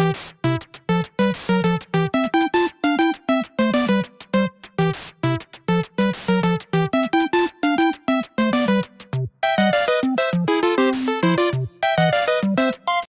you